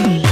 Mm-hmm.